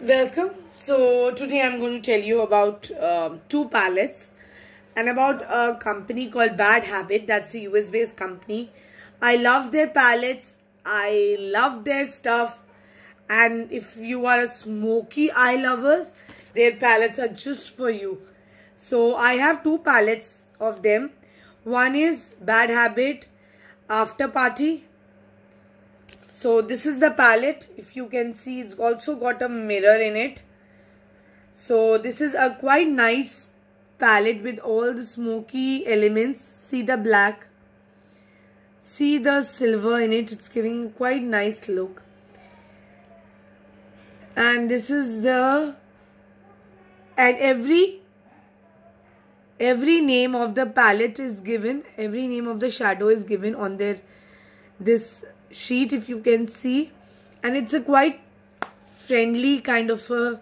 Welcome. So today I'm going to tell you about um, two palettes and about a company called Bad Habit. That's a US based company. I love their palettes. I love their stuff. And if you are a smoky eye lovers, their palettes are just for you. So I have two palettes of them. One is Bad Habit After Party so this is the palette. If you can see it's also got a mirror in it. So this is a quite nice palette with all the smoky elements. See the black. See the silver in it. It's giving quite nice look. And this is the and every every name of the palette is given. Every name of the shadow is given on their this sheet if you can see. And it's a quite friendly kind of a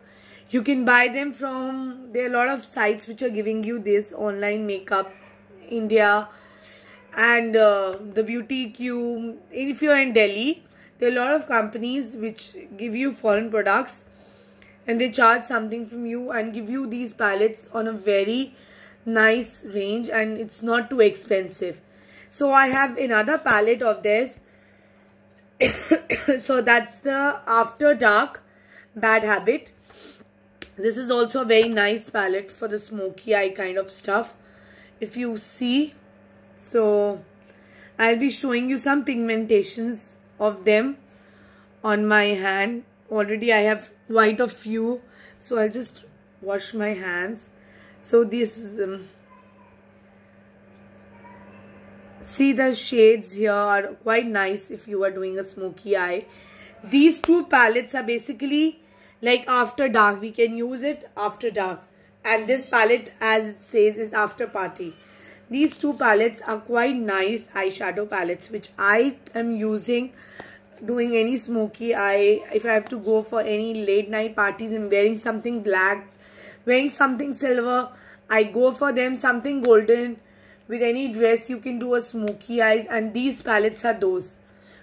you can buy them from there are a lot of sites which are giving you this online makeup india. And uh, the beauty cube if you're in delhi there are a lot of companies which give you foreign products. And they charge something from you and give you these palettes on a very nice range. And it's not too expensive. So i have another palette of theirs so that's the after dark bad habit. This is also a very nice palette for the smoky eye kind of stuff. If you see so I'll be showing you some pigmentations of them on my hand. Already I have quite a few so I'll just wash my hands. So this is um, see the shades here are quite nice if you are doing a smoky eye. These two palettes are basically like after dark. We can use it after dark. And this palette as it says is after party. These two palettes are quite nice eyeshadow palettes which I am using doing any smoky eye. If I have to go for any late night parties and wearing something black wearing something silver I go for them something golden with any dress you can do a smoky eyes and these palettes are those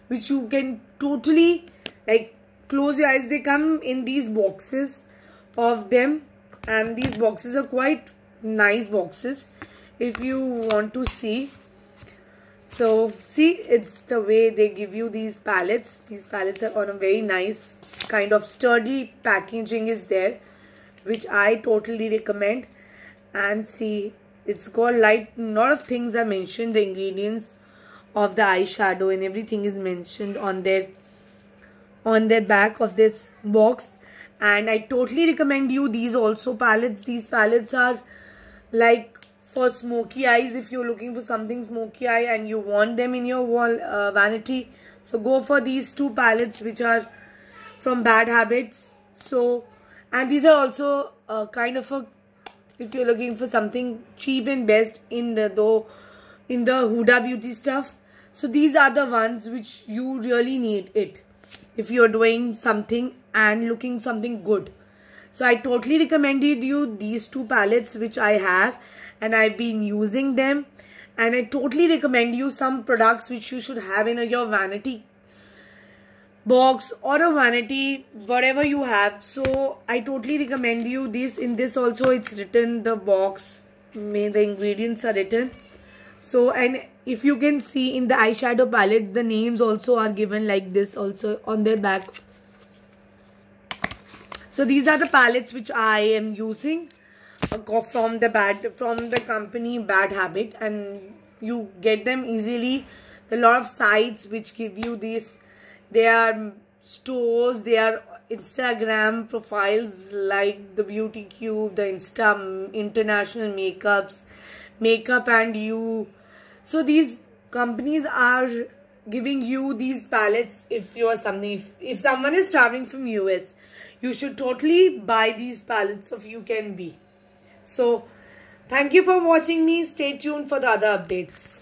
which you can totally like close your eyes. They come in these boxes of them and these boxes are quite nice boxes if you want to see. So see it's the way they give you these palettes. These palettes are on a very nice kind of sturdy packaging is there which I totally recommend. And see it's got light lot of things are mentioned the ingredients of the eyeshadow and everything is mentioned on their on their back of this box. And I totally recommend you these also palettes. These palettes are like for smoky eyes. If you're looking for something smoky eye and you want them in your wall uh, vanity so go for these two palettes which are from bad habits. So and these are also uh, kind of a if you're looking for something cheap and best in the though in the Huda beauty stuff so these are the ones which you really need it. If you're doing something and looking something good. So I totally recommended you these two palettes which I have and I've been using them. And I totally recommend you some products which you should have in your vanity box or a vanity whatever you have. So i totally recommend you this. In this also it's written the box may the ingredients are written. So and if you can see in the eyeshadow palette the names also are given like this also on their back. So these are the palettes which i am using uh, from the bad from the company bad habit. And you get them easily. A lot of sites which give you this there are stores there are instagram profiles like the beauty cube the insta mm, international makeups makeup and you. So these companies are giving you these palettes if you are something if, if someone is traveling from us you should totally buy these palettes of you can be. So thank you for watching me. Stay tuned for the other updates